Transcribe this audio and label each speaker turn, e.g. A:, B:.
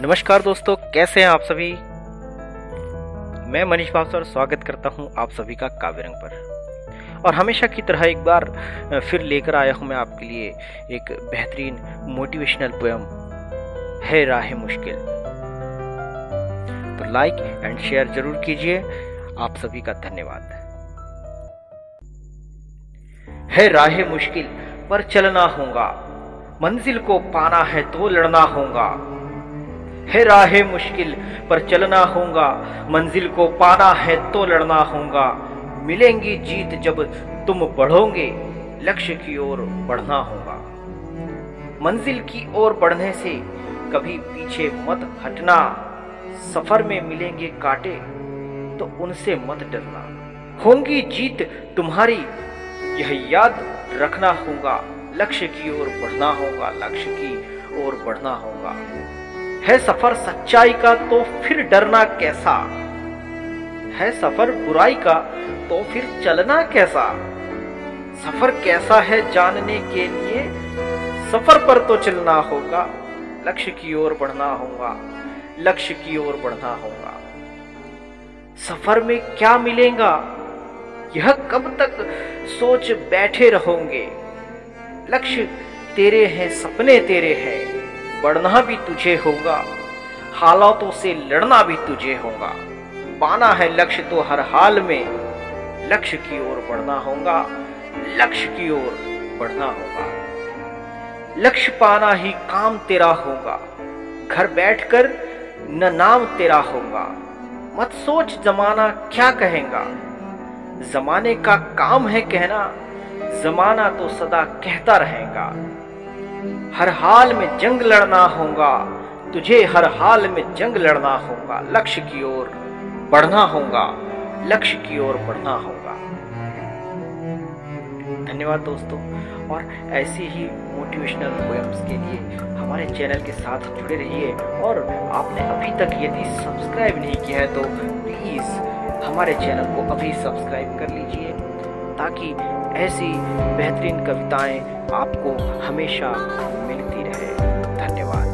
A: नमस्कार दोस्तों, कैसे हैं आप सभी? मैं मनीष भावसर स्वागत करता हूँ आप सभी का काव्य रंग पर। और हमेशा की तरह एक बार फिर लेकर आया हूँ मैं आपके लिए एक बेहतरीन मोटिवेशनल पोयम है राह मुश्किल। तो लाइक एंड शेयर ज़रूर कीजिए। आप सभी का धन्यवाद। है राह मुश्किल, पर चलना होगा। मंजिल को पाना है तो लड़ना होगा। है राह मुश्किल, पर चलना होगा। मंजिल को पाना है तो लड़ना होगा। मिलेंगी जीत जब तुम बढ़ोगे, लक्ष्य की ओर बढ़ना होगा। मंजिल की ओर बढ़ने से कभी पीछे मत हटना। सफ़र में मिलेंगे कांटे तो उनसे मत डरना। होंगी जीत तुम्हारी, यह याद रखना होगा। लक्ष्य की ओर बढ़ना होगा, लक्ष्य की ओर बढ़ना होगा। है सफ़र सच्चाई का तो फिर डरना कैसा? है सफ़र बुराई का तो फिर चलना कैसा? सफ़र कैसा है जानने के लिए, सफ़र पर तो चलना होगा, लक्ष्य की ओर बढ़ना होगा, लक्ष्य की ओर बढ़ना होगा। सफ़र में क्या मिलेगा? यह कब तक सोच बैठे रहोगे? लक्ष्य तेरे हैं, सपने तेरे हैं बढ़ना भी तुझे होगा, हालातों से लड़ना भी तुझे होगा। पाना है लक्ष्य तो हर हाल में, लक्ष्य की ओर बढ़ना होगा, लक्ष्य की ओर बढ़ना होगा। लक्ष्य पाना ही काम तेरा होगा, घर बैठकर न नाम तेरा होगा। मत सोच जमाना क्या कहेगा। जमाने का काम है कहना, जमाना तो सदा कहता रहेगा। हर हाल में जंग लड़ना होगा, तुझे हर हाल में जंग लड़ना होगा, लक्ष्य की ओर बढ़ना होगा, लक्ष्य की ओर बढ़ना होगा। धन्यवाद दोस्तों, और ऐसी ही मोटिवेशनल पोएम्स के लिए हमारे चैनल के साथ जुड़े रहिए, और आपने अभी तक यदि सब्सक्राइब नहीं किया है तो प्लीज़ हमारे चैनल को अभी सब्सक्राइब कर लीजिए। ताकि ऐसी बेहतरीन कविताएँ आपको हमेशा मिलती रहे। धन्यवाद।